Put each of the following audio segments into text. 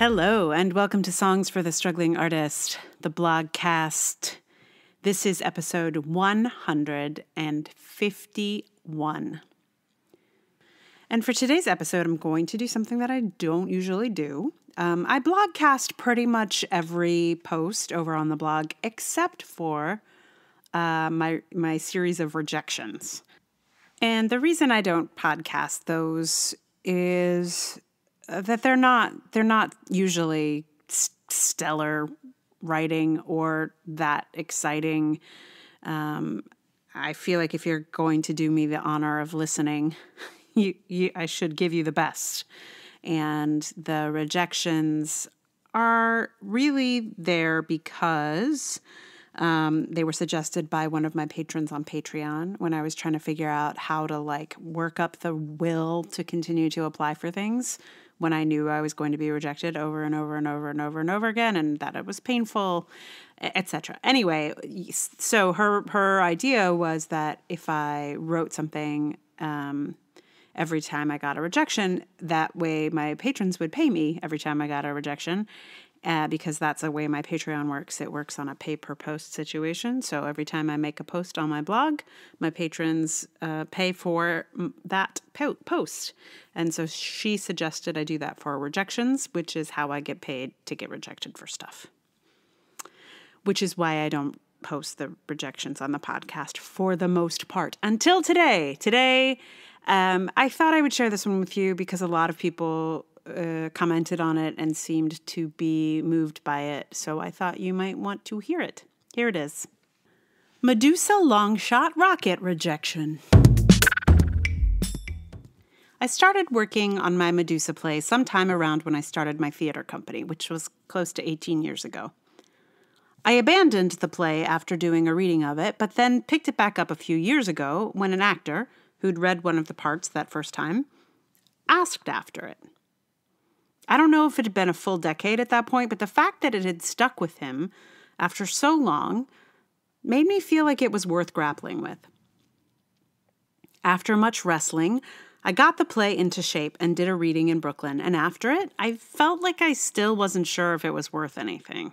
Hello, and welcome to Songs for the Struggling Artist, the blogcast. This is episode 151. And for today's episode, I'm going to do something that I don't usually do. Um, I blogcast pretty much every post over on the blog, except for uh, my my series of rejections. And the reason I don't podcast those is that they're not they're not usually stellar writing or that exciting. Um, I feel like if you're going to do me the honor of listening, you, you, I should give you the best. And the rejections are really there because um, they were suggested by one of my patrons on Patreon when I was trying to figure out how to like work up the will to continue to apply for things when I knew I was going to be rejected over and over and over and over and over again, and that it was painful, etc. Anyway, so her her idea was that if I wrote something um, every time I got a rejection, that way my patrons would pay me every time I got a rejection, uh, because that's the way my Patreon works. It works on a pay per post situation. So every time I make a post on my blog, my patrons uh, pay for that po- post. And so she suggested I do that for rejections, which is how I get paid to get rejected for stuff. Which is why I don't post the rejections on the podcast for the most part until today. Today, um, I thought I would share this one with you because a lot of people uh, commented on it and seemed to be moved by it, so I thought you might want to hear it. Here it is Medusa long shot rocket rejection. I started working on my Medusa play sometime around when I started my theater company, which was close to 18 years ago. I abandoned the play after doing a reading of it, but then picked it back up a few years ago when an actor, who'd read one of the parts that first time, asked after it. I don't know if it had been a full decade at that point, but the fact that it had stuck with him after so long made me feel like it was worth grappling with. After much wrestling, I got the play into shape and did a reading in Brooklyn, and after it, I felt like I still wasn't sure if it was worth anything.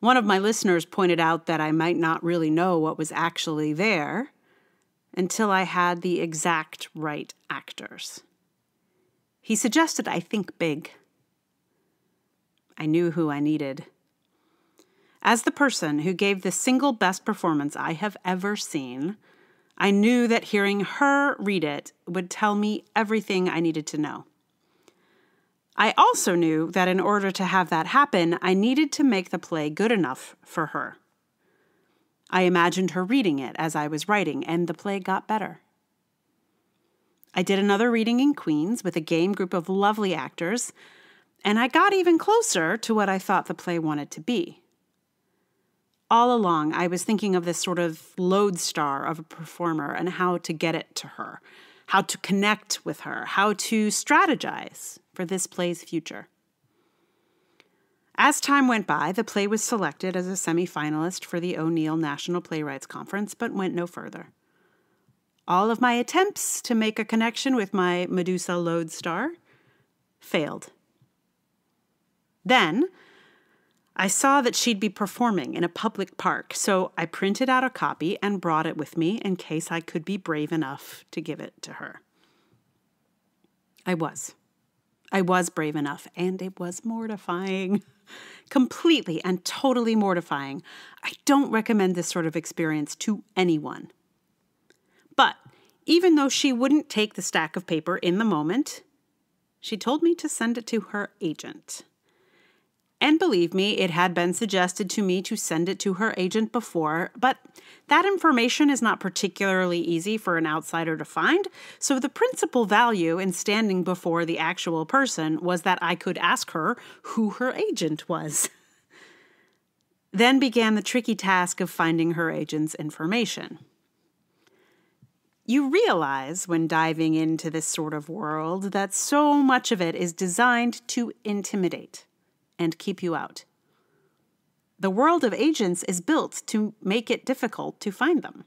One of my listeners pointed out that I might not really know what was actually there until I had the exact right actors. He suggested I think big. I knew who I needed. As the person who gave the single best performance I have ever seen, I knew that hearing her read it would tell me everything I needed to know. I also knew that in order to have that happen, I needed to make the play good enough for her. I imagined her reading it as I was writing, and the play got better. I did another reading in Queens with a game group of lovely actors, and I got even closer to what I thought the play wanted to be. All along, I was thinking of this sort of lodestar of a performer and how to get it to her, how to connect with her, how to strategize for this play's future. As time went by, the play was selected as a semifinalist for the O'Neill National Playwrights Conference, but went no further. All of my attempts to make a connection with my Medusa lodestar failed. Then I saw that she'd be performing in a public park, so I printed out a copy and brought it with me in case I could be brave enough to give it to her. I was. I was brave enough, and it was mortifying. Completely and totally mortifying. I don't recommend this sort of experience to anyone. Even though she wouldn't take the stack of paper in the moment, she told me to send it to her agent. And believe me, it had been suggested to me to send it to her agent before, but that information is not particularly easy for an outsider to find, so the principal value in standing before the actual person was that I could ask her who her agent was. then began the tricky task of finding her agent's information. You realize when diving into this sort of world that so much of it is designed to intimidate and keep you out. The world of agents is built to make it difficult to find them.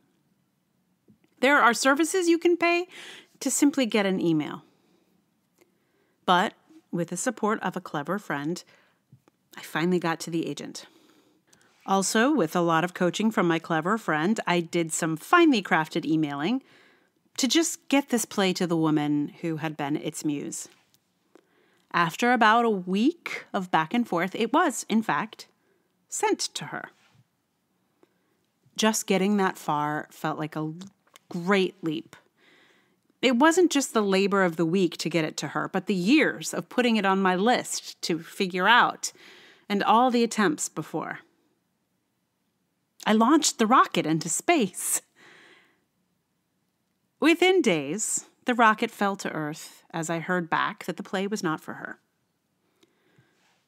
There are services you can pay to simply get an email. But with the support of a clever friend, I finally got to the agent. Also, with a lot of coaching from my clever friend, I did some finely crafted emailing to just get this play to the woman who had been its muse. After about a week of back and forth, it was, in fact, sent to her. Just getting that far felt like a great leap. It wasn't just the labor of the week to get it to her, but the years of putting it on my list to figure out, and all the attempts before. I launched the rocket into space. Within days, the rocket fell to Earth as I heard back that the play was not for her.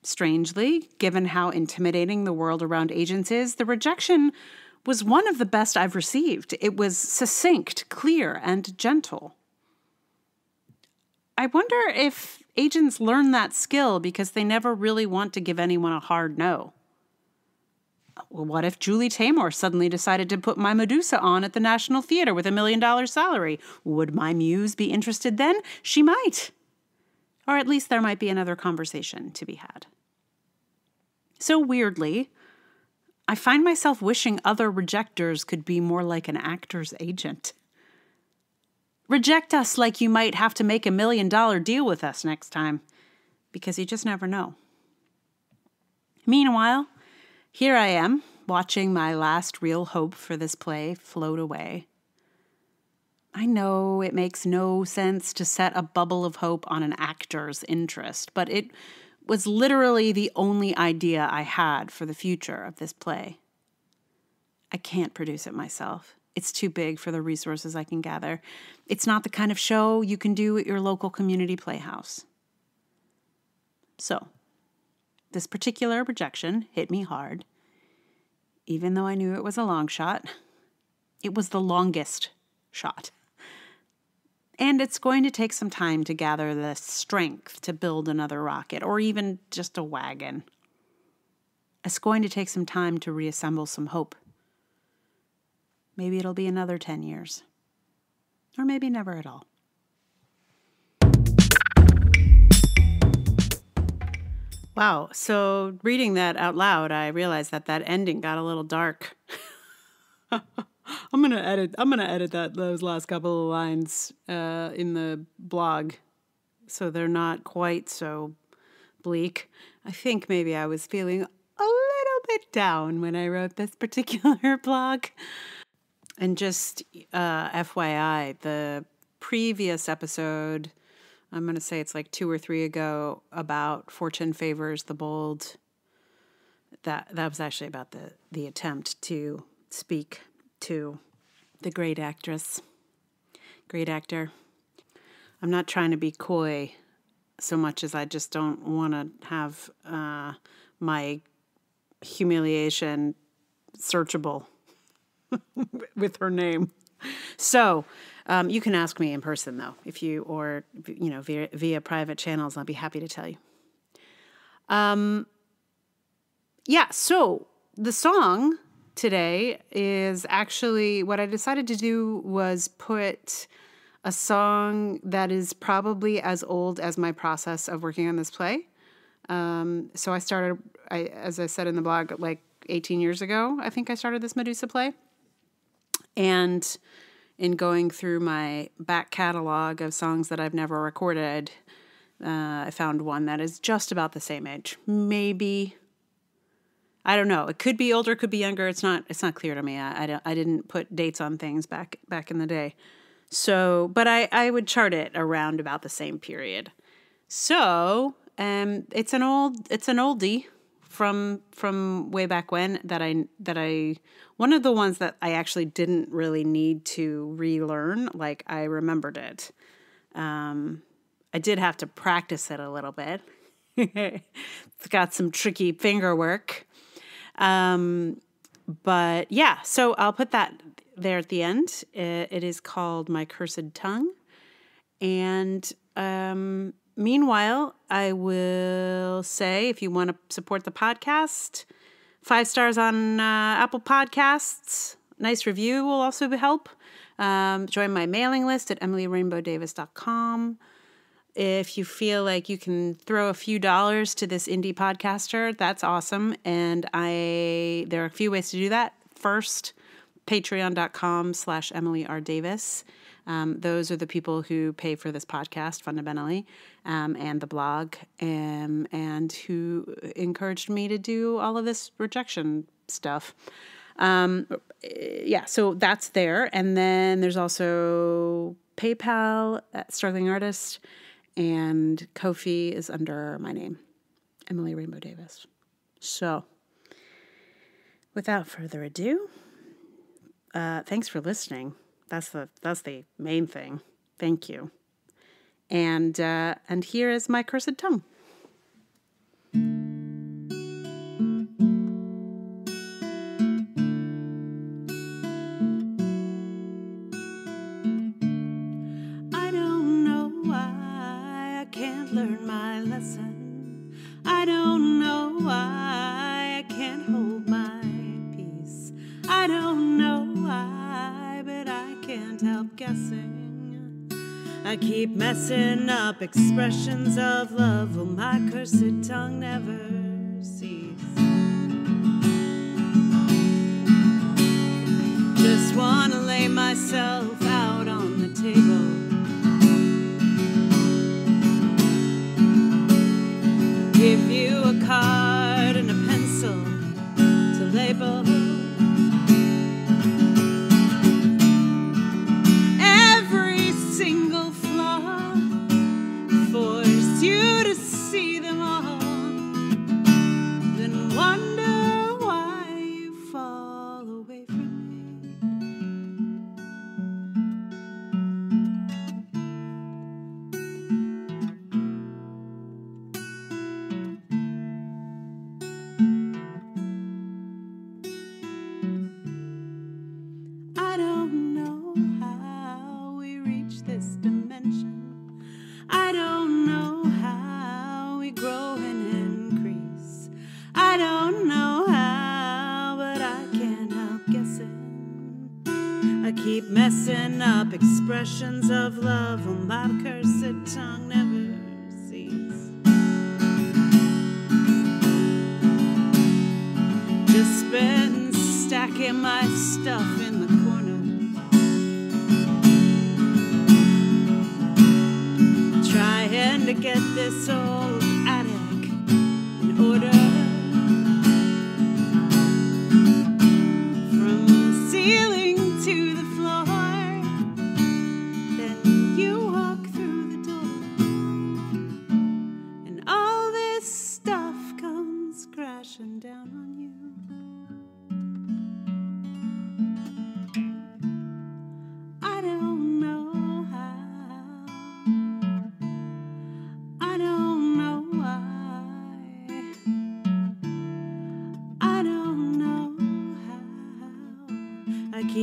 Strangely, given how intimidating the world around agents is, the rejection was one of the best I've received. It was succinct, clear, and gentle. I wonder if agents learn that skill because they never really want to give anyone a hard no. What if Julie Taymor suddenly decided to put my Medusa on at the National Theater with a million dollar salary? Would my muse be interested then? She might. Or at least there might be another conversation to be had. So weirdly, I find myself wishing other rejectors could be more like an actor's agent. Reject us like you might have to make a million dollar deal with us next time, because you just never know. Meanwhile, here I am, watching my last real hope for this play float away. I know it makes no sense to set a bubble of hope on an actor's interest, but it was literally the only idea I had for the future of this play. I can't produce it myself. It's too big for the resources I can gather. It's not the kind of show you can do at your local community playhouse. So, this particular rejection hit me hard. Even though I knew it was a long shot, it was the longest shot. And it's going to take some time to gather the strength to build another rocket or even just a wagon. It's going to take some time to reassemble some hope. Maybe it'll be another 10 years. Or maybe never at all. Wow. So, reading that out loud, I realized that that ending got a little dark. I'm gonna edit. I'm gonna edit that those last couple of lines uh, in the blog, so they're not quite so bleak. I think maybe I was feeling a little bit down when I wrote this particular blog. And just uh, FYI, the previous episode, I'm going to say it's like two or three ago, about Fortune favors the bold. That that was actually about the the attempt to speak to the great actress, great actor. I'm not trying to be coy so much as I just don't want to have uh, my humiliation searchable with her name. So um, you can ask me in person though, if you or you know via via private channels. I'll be happy to tell you. Um, yeah. So the song today is actually what I decided to do was put a song that is probably as old as my process of working on this play. Um, so I started, I, as I said in the blog, like 18 years ago, I think I started this Medusa play. And in going through my back catalog of songs that I've never recorded, uh, I found one that is just about the same age, maybe I don't know. It could be older, could be younger. It's not. It's not clear to me. I, I, don't, I didn't put dates on things back back in the day. So, but I I would chart it around about the same period. So, um, it's an old it's an oldie from from way back when that I that I one of the ones that I actually didn't really need to relearn. Like I remembered it. Um, I did have to practice it a little bit. it's got some tricky finger work. Um, but yeah, so I'll put that there at the end. it, it is called My Cursed Tongue. And um, meanwhile, I will say if you want to support the podcast, five stars on uh, Apple Podcasts, nice review will also help. Um, join my mailing list at emilyrainbowdavis.com. If you feel like you can throw a few dollars to this indie podcaster, that's awesome. And I there are a few ways to do that. First, patreon.com slash Emily R. Davis. Um, those are the people who pay for this podcast fundamentally um, and the blog um, and who encouraged me to do all of this rejection stuff. Um, yeah, so that's there. And then there's also PayPal at Struggling Artist, and Ko-fi is under my name, Emily Rainbow Davis. So, without further ado, uh, thanks for listening. That's the that's the main thing. Thank you. And uh, and here is my cursed tongue. I don't know why I can't learn my lesson. I don't know why I can't hold my peace. I don't guessing. I keep messing up expressions of love, oh, my cursed tongue never cease. Just wanna lay myself out on the table. I keep messing up expressions of love on my cursed tongue never cease. Just been stacking my stuff in the corner. Trying to get this old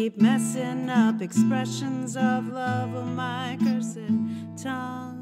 keep messing up expressions of love with my cursed tongue